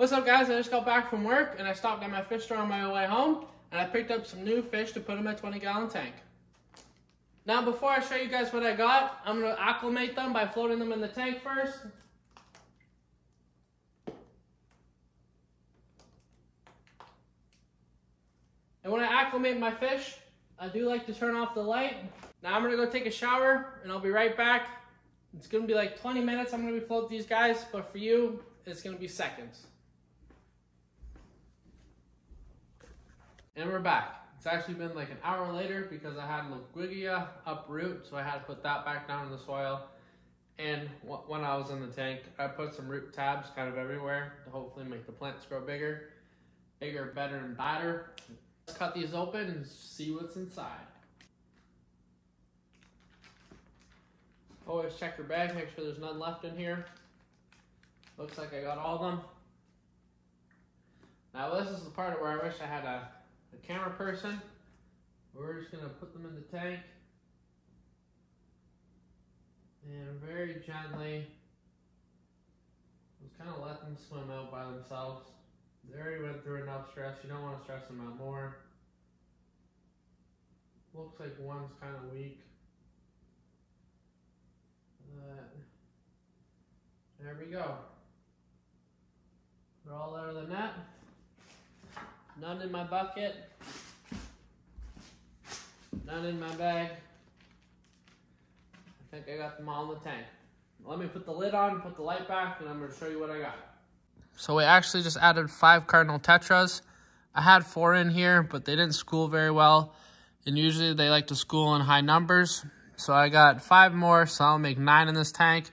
What's up guys, I just got back from work and I stopped at my fish store on my way home and I picked up some new fish to put in my 20 gallon tank. Now before I show you guys what I got, I'm going to acclimate them by floating them in the tank first. And when I acclimate my fish, I do like to turn off the light. Now I'm gonna go take a shower and I'll be right back. It's gonna be like 20 minutes I'm gonna be floating these guys, but for you, it's gonna be seconds. And we're back. It's actually been like an hour later because I had Ludwigia uproot, so I had to put that back down in the soil. And when I was in the tank, I put some root tabs kind of everywhere to hopefully make the plants grow bigger. Bigger, better, and badder. Let's cut these open and see what's inside. Always check your bag, make sure there's none left in here. Looks like I got all of them. Now this is the part where I wish I had a the camera person. We're just gonna put them in the tank and very gently just kind of let them swim out by themselves. They already went through enough stress. You don't want to stress them out more. Looks like one's kind of weak. But there we go. They're all out of the net. None in my bucket. None in my bag. I think I got them all in the tank. Let me put the lid on, put the light back, and I'm to show you what I got. So we actually just added five cardinal tetras. I had four in here, but they didn't school very well. And usually they like to school in high numbers. So I got five more, so I'll make nine in this tank.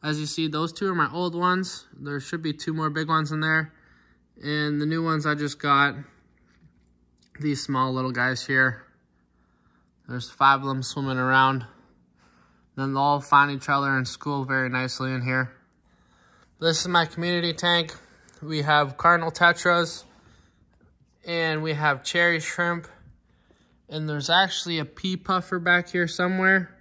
As you see, those two are my old ones. There should be two more big ones in there. And the new ones I just got, these small little guys here. There's five of them swimming around. Then they'll all find each other and school very nicely in here. This is my community tank. We have cardinal tetras and we have cherry shrimp. And there's actually a pea puffer back here somewhere.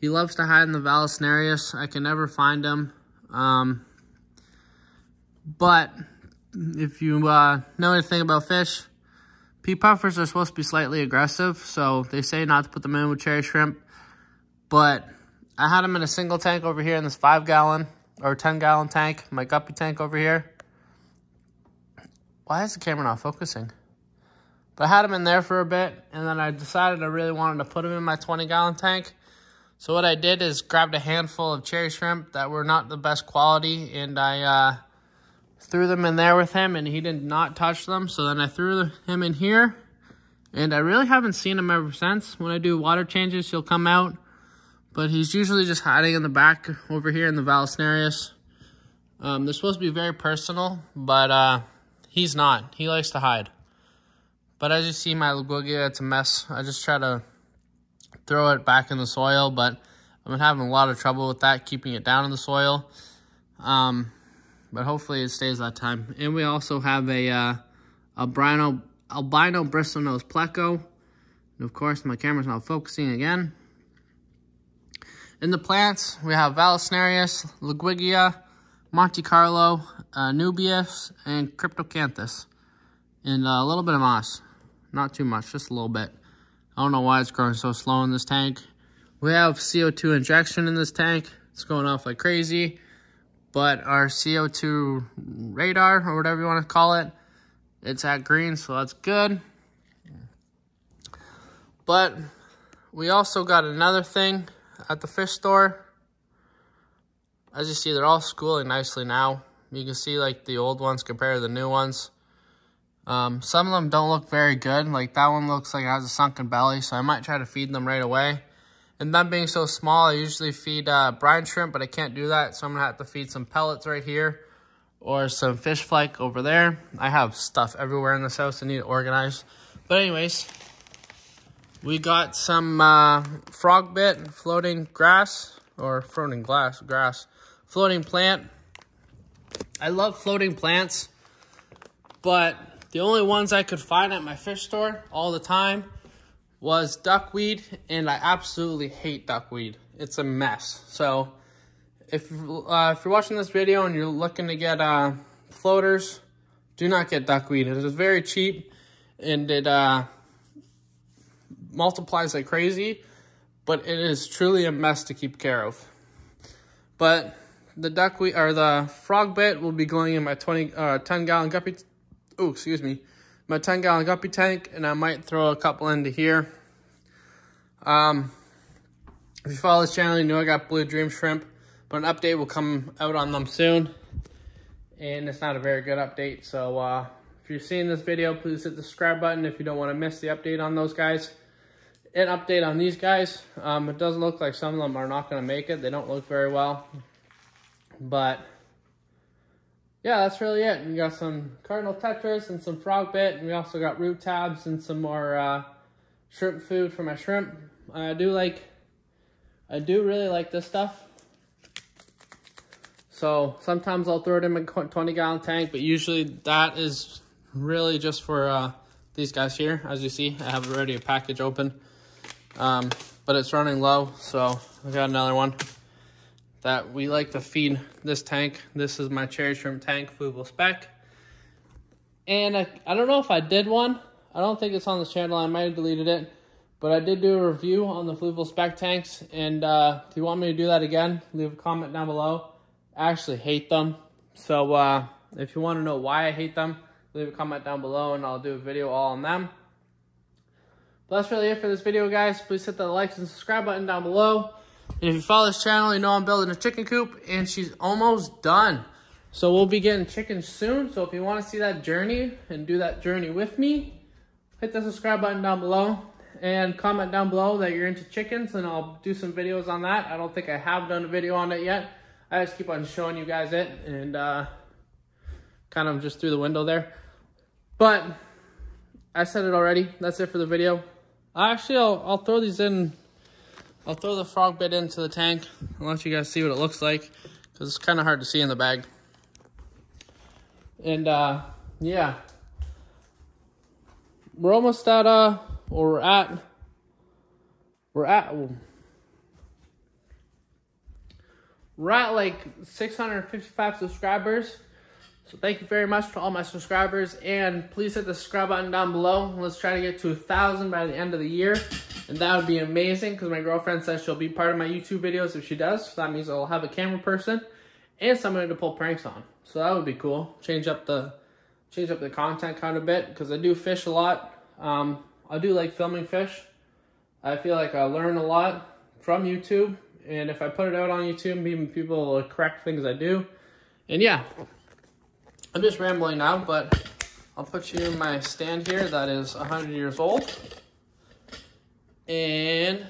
He loves to hide in the Vallisnerius. I can never find him. Um, but if you uh, know anything about fish, pea puffers are supposed to be slightly aggressive, so they say not to put them in with cherry shrimp. But I had them in a single tank over here in this 5 gallon or 10 gallon tank, my guppy tank over here. Why is the camera not focusing? But I had them in there for a bit, and then I decided I really wanted to put them in my 20 gallon tank. So what I did is grabbed a handful of cherry shrimp that were not the best quality, and I uh, threw them in there with him and he did not touch them. So then I threw him in here and I really haven't seen him ever since. When I do water changes, he'll come out, but he's usually just hiding in the back over here in the Vallisnerius. Um, they're supposed to be very personal, but uh, he's not. He likes to hide. But as you see my Ludwigia, it's a mess. I just try to throw it back in the soil, but I've been having a lot of trouble with that, keeping it down in the soil. Um, but hopefully it stays that time. And we also have a uh, albino, albino bristlenose pleco. And of course, my camera's not focusing again. In the plants, we have Vallisnerius, Ludwigia, Monte Carlo, uh, Nubius, and Cryptocanthus. And uh, a little bit of moss. Not too much, just a little bit. I don't know why it's growing so slow in this tank. We have CO2 injection in this tank. It's going off like crazy but our CO2 radar or whatever you want to call it, it's at green, so that's good. But we also got another thing at the fish store. As you see, they're all schooling nicely now. You can see like the old ones compared to the new ones. Um, some of them don't look very good. Like that one looks like it has a sunken belly, so I might try to feed them right away. And them being so small, I usually feed uh, brine shrimp, but I can't do that. So I'm to have to feed some pellets right here or some fish flake over there. I have stuff everywhere in this house I need to organize. But anyways, we got some uh, frog bit floating grass or floating glass, grass, floating plant. I love floating plants, but the only ones I could find at my fish store all the time was duckweed, and I absolutely hate duckweed. It's a mess. So if, uh, if you're watching this video and you're looking to get uh, floaters do not get duckweed. It is very cheap and it uh, multiplies like crazy, but it is truly a mess to keep care of. But the duckweed or the frog bit will be going in my 20 uh, 10 gallon guppy. Oh, excuse me, my 10 gallon guppy tank, and I might throw a couple into here. Um, if you follow this channel, you know I got blue dream shrimp, but an update will come out on them soon. And it's not a very good update, so uh, if you're seeing this video, please hit the subscribe button if you don't want to miss the update on those guys. An update on these guys, um, it doesn't look like some of them are not going to make it. They don't look very well. But, yeah, that's really it. We got some Cardinal Tetras and some Frog Bit, and we also got root tabs and some more uh, shrimp food for my shrimp. I do like I do really like this stuff. So sometimes I'll throw it in my 20 gallon tank, but usually that is really just for uh, these guys here. As you see, I have already a package open, um, but it's running low. So I got another one that we like to feed this tank. This is my cherry shrimp tank, Fluval Spec. And I, I don't know if I did one. I don't think it's on this channel. I might have deleted it. But I did do a review on the Fluval Spec tanks, and uh, if you want me to do that again, leave a comment down below. I actually hate them, so uh, if you want to know why I hate them, leave a comment down below, and I'll do a video all on them. But that's really it for this video, guys. Please hit the likes and subscribe button down below. And if you follow this channel, you know I'm building a chicken coop, and she's almost done. So we'll be getting chickens soon. So if you want to see that journey and do that journey with me, hit the subscribe button down below and comment down below that you're into chickens and I'll do some videos on that. I don't think I have done a video on it yet. I just keep on showing you guys it and uh, kind of just through the window there. But I said it already. That's it for the video. Actually, I'll, I'll throw these in. I'll throw the frog bit into the tank and let you guys see what it looks like because it's kind of hard to see in the bag. And uh, yeah, we're almost at uh or we're at we're at we're at like 655 subscribers so thank you very much to all my subscribers and please hit the subscribe button down below let's try to get to a thousand by the end of the year and that would be amazing because my girlfriend says she'll be part of my youtube videos if she does so that means i'll have a camera person and somebody to pull pranks on so that would be cool change up the change up the content kind of bit because i do fish a lot um, I do like filming fish. I feel like I learn a lot from YouTube, and if I put it out on YouTube, even people will correct things I do. And yeah, I'm just rambling now, but I'll put you in my stand here that is 100 years old. And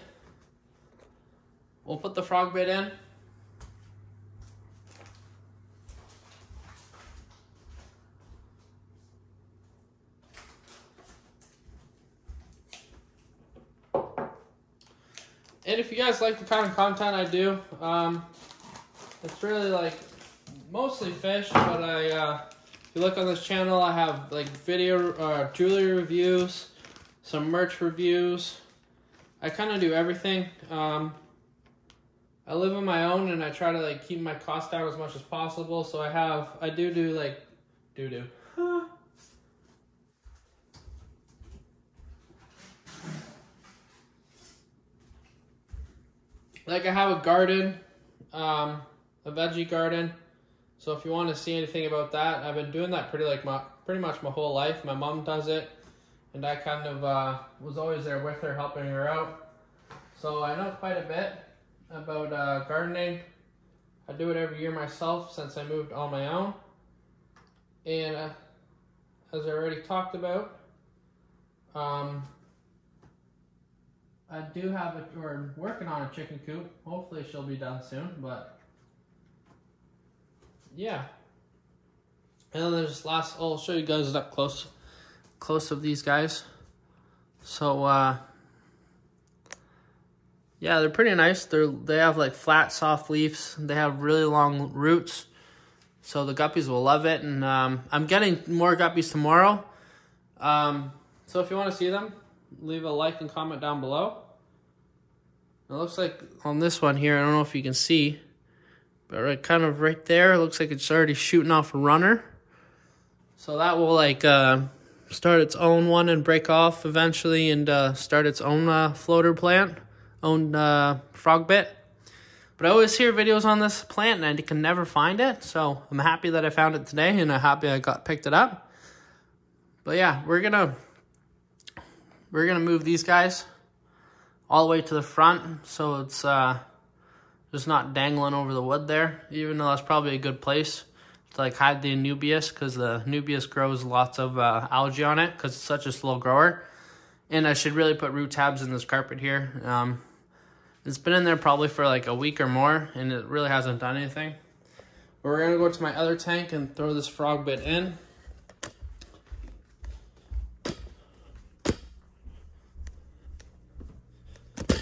we'll put the frog bit in. And if you guys like the kind of content I do, um, it's really like mostly fish, but I, uh, if you look on this channel, I have like video, uh, jewelry reviews, some merch reviews. I kind of do everything. Um, I live on my own and I try to like keep my costs down as much as possible. So I have, I do do like, do do. like I have a garden, um, a veggie garden. So if you want to see anything about that, I've been doing that pretty like my pretty much my whole life. My mom does it, and I kind of uh, was always there with her, helping her out. So I know quite a bit about uh, gardening. I do it every year myself since I moved on my own. And uh, as I already talked about, um, I do have it, we're working on a chicken coop. Hopefully she'll be done soon, but yeah. And then there's last, I'll show you guys up close, close of these guys. So, uh, yeah, they're pretty nice. They're, they have like flat, soft leaves. They have really long roots. So the guppies will love it. And um, I'm getting more guppies tomorrow. Um, so if you want to see them, leave a like and comment down below. It looks like on this one here, I don't know if you can see, right kind of right there, it looks like it's already shooting off a runner. So that will like uh, start its own one and break off eventually and uh, start its own uh, floater plant, own uh, frog bit. But I always hear videos on this plant and I can never find it. So I'm happy that I found it today and I'm happy I got picked it up. But yeah, we're gonna we're gonna move these guys all the way to the front so it's uh, just not dangling over the wood there. Even though that's probably a good place to like hide the Anubias because the Anubias grows lots of uh, algae on it because it's such a slow grower. And I should really put root tabs in this carpet here. Um, it's been in there probably for like a week or more, and it really hasn't done anything. We're gonna go to my other tank and throw this frog bit in.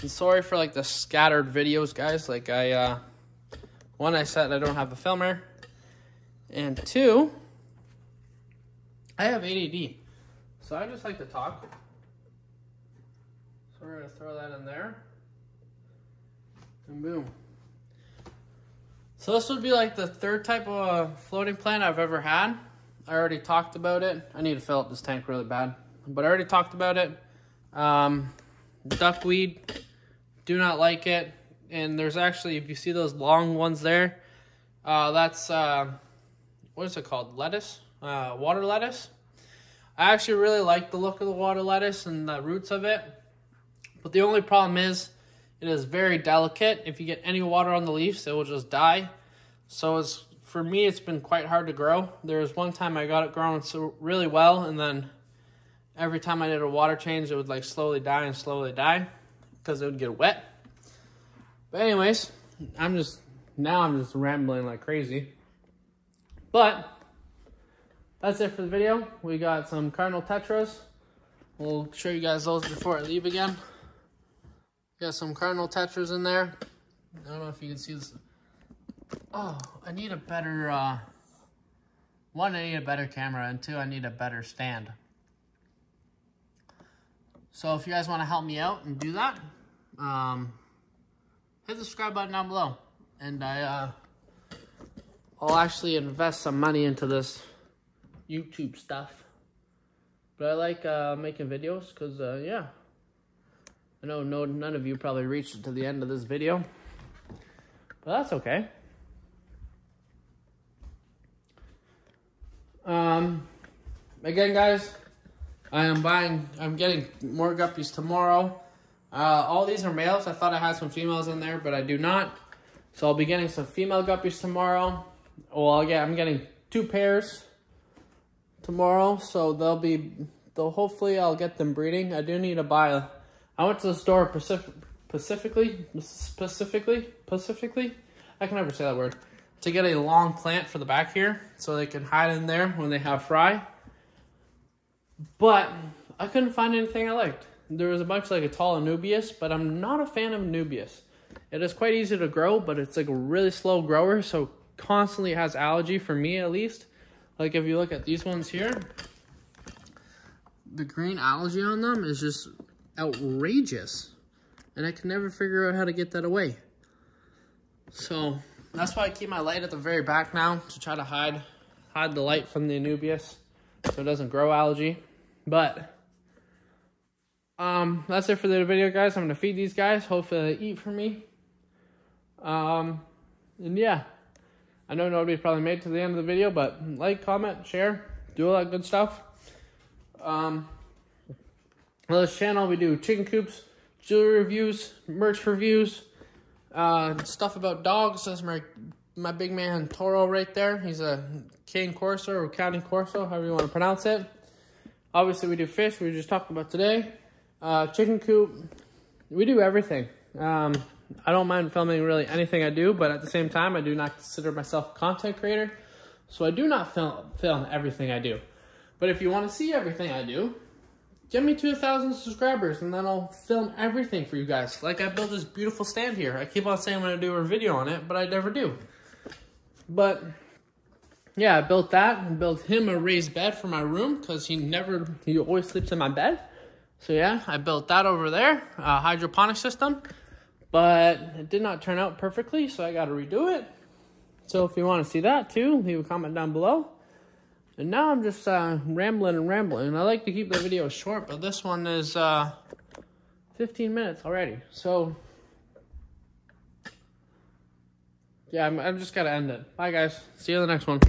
And sorry for like the scattered videos, guys. Like I, uh, one, I said I don't have a filmer. And two, I have ADD. So I just like to talk. So we're gonna throw that in there. And boom. So this would be like the third type of uh, floating plant I've ever had. I already talked about it. I need to fill up this tank really bad. But I already talked about it. Um, duckweed, do not like it. And there's actually, if you see those long ones there, uh, that's, uh, what is it called? Lettuce? Uh, water lettuce. I actually really like the look of the water lettuce and the roots of it. But the only problem is, it is very delicate. If you get any water on the leaves, it will just die. So it's for me, it's been quite hard to grow. There was one time I got it growing so really well, and then every time I did a water change, it would like slowly die and slowly die because it would get wet. But anyways, I'm just now I'm just rambling like crazy. But that's it for the video. We got some Cardinal Tetras. We'll show you guys those before I leave again. Got some Cardinal Tetras in there. I don't know if you can see this. Oh, I need a better, uh, one, I need a better camera, and two, I need a better stand. So if you guys want to help me out and do that, um, hit the subscribe button down below. And I, uh, I'll actually invest some money into this YouTube stuff. But I like uh, making videos because, uh, yeah, I know no, none of you probably reached to the end of this video, but that's okay. Um, again, guys, I am buying, I'm getting more guppies tomorrow. Uh, all these are males. I thought I had some females in there, but I do not. So I'll be getting some female guppies tomorrow. Well, I'll get, I'm getting two pairs tomorrow, so they'll be, they'll hopefully I'll get them breeding. I do need to buy I went to the store Pacific, specifically, specifically, specifically, I can never say that word, to get a long plant for the back here so they can hide in there when they have fry. But I couldn't find anything I liked. There was a bunch like a tall Anubias, but I'm not a fan of Anubias. It is quite easy to grow, but it's like a really slow grower, so constantly has algae for me at least. Like if you look at these ones here, the green algae on them is just outrageous. And I can never figure out how to get that away. So that's why I keep my light at the very back now to try to hide hide the light from the Anubias so it doesn't grow algae. But um, that's it for the video, guys. I'm to feed these guys. Hopefully they eat for me. Um, and yeah, I know nobody probably made to the end of the video, but like, comment, share, do all that good stuff. Um, on this channel, we do chicken coops, jewelry reviews, merch reviews, uh, stuff about dogs. That's my my big man Toro right there. He's a Cane Corso or County Corso, however you want to pronounce it. Obviously, we do fish. We just talked about today. Uh, chicken coop. We do everything. Um, I don't mind filming really anything I do, but at the same time, I do not consider myself a content creator. So I do not film, film everything I do. But if you want to see everything I do, Get me to a thousand subscribers and then I'll film everything for you guys. Like I built this beautiful stand here. I keep on saying I'm going to do a video on it, but I never do. But yeah, I built that and built him a raised bed for my room because he never, he always sleeps in my bed. So yeah, I built that over there, a hydroponic system. But it did not turn out perfectly, so I got to redo it. So if you want to see that too, leave a comment down below. And now I'm just uh, rambling and rambling. And I like to keep the video short, but this one is uh, 15 minutes already. So, yeah, I'm, I'm just going to end it. Bye, guys. See you in the next one.